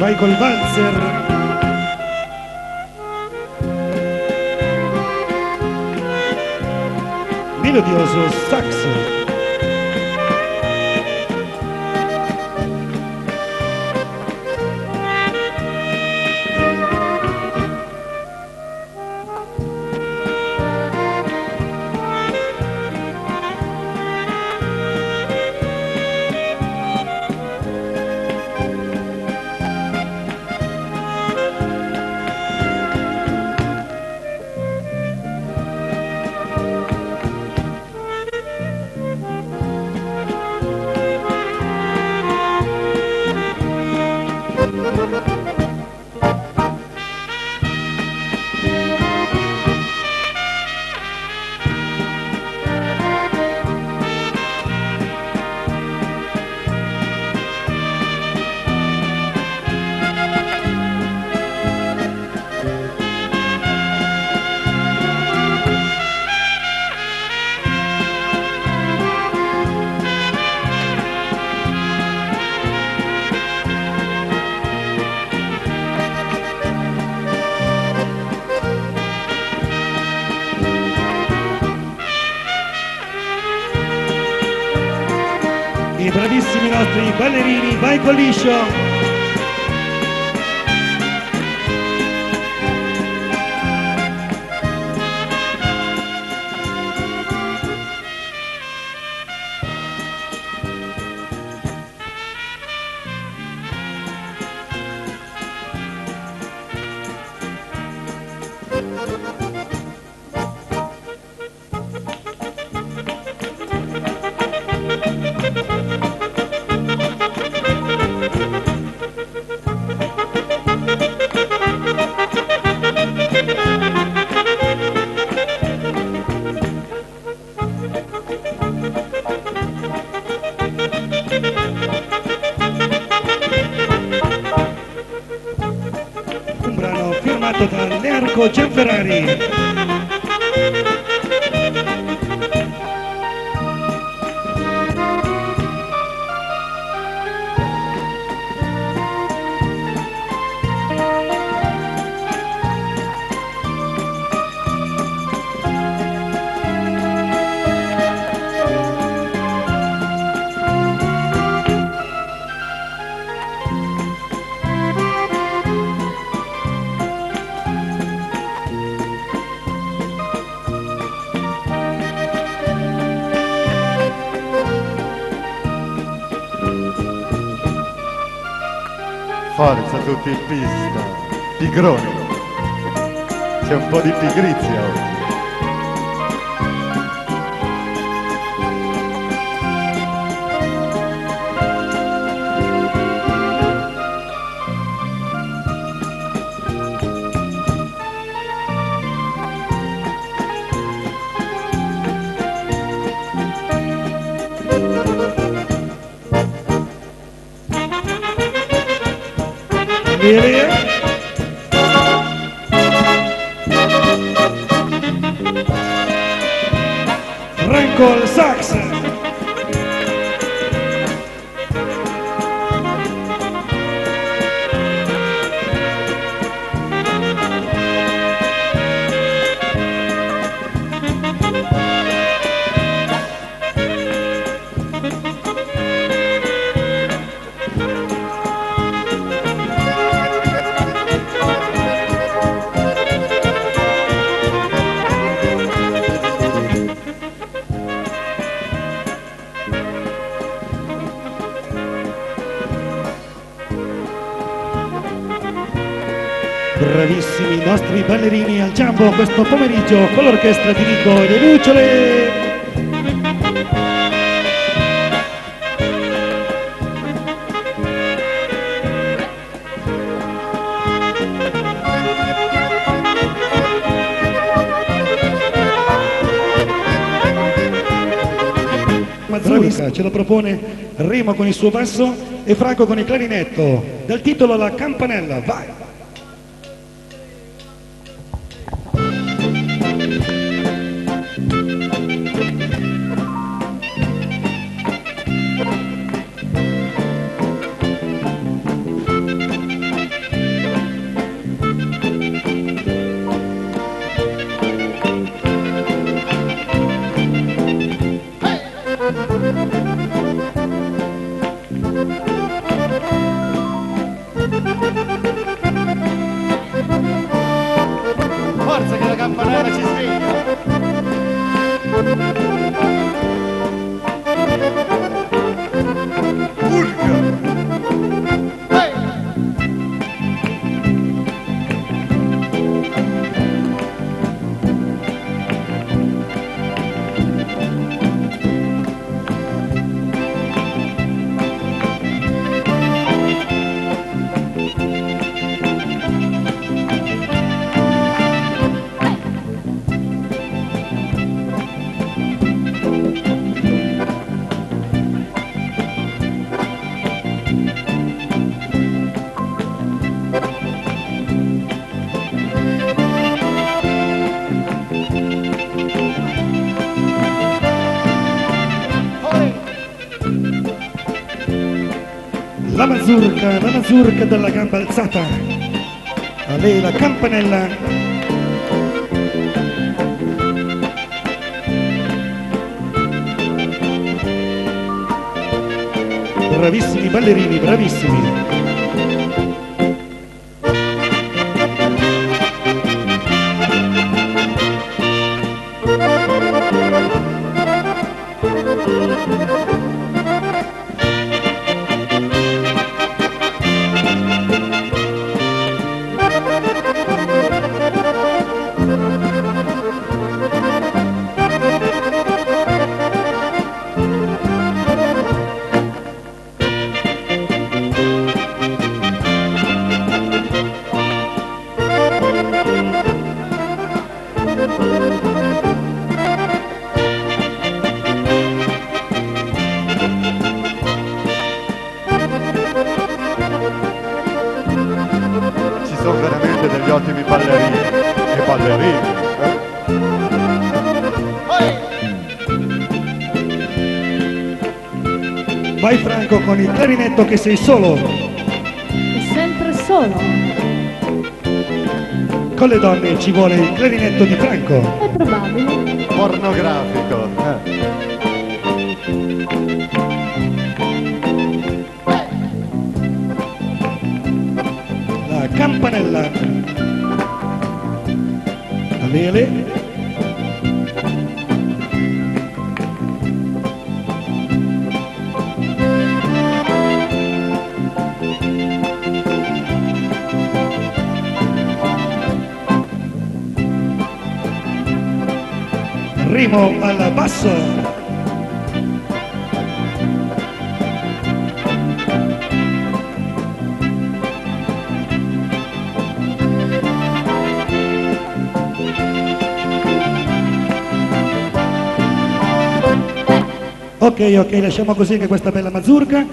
Michael Banzer. Melodioso saxo. I bravissimi nostri ballerini, vai col liscio. tot alergo Gen Ferrari. Forza tutti in pista. Pigroni. C'è un po' di pigrizia oggi. Bene. Franco al sax. Bravissimi i nostri ballerini al giambo questo pomeriggio con l'orchestra di Nico e le lucciole. Mazurka ce lo propone Remo con il suo basso e Franco con il clarinetto. Dal titolo La campanella, vai! Campanella ci sveglia. La mazurka, la mazurka dalla gamba alzata. A lei la campanella. Bravissimi ballerini, bravissimi. Vai Franco con il clarinetto che sei solo. È sempre solo. Con le donne ci vuole il clarinetto di Franco. È probabile. Pornografico. eh. Rimo al basso. Ok, ok, lasciamo così anche questa bella mazurka.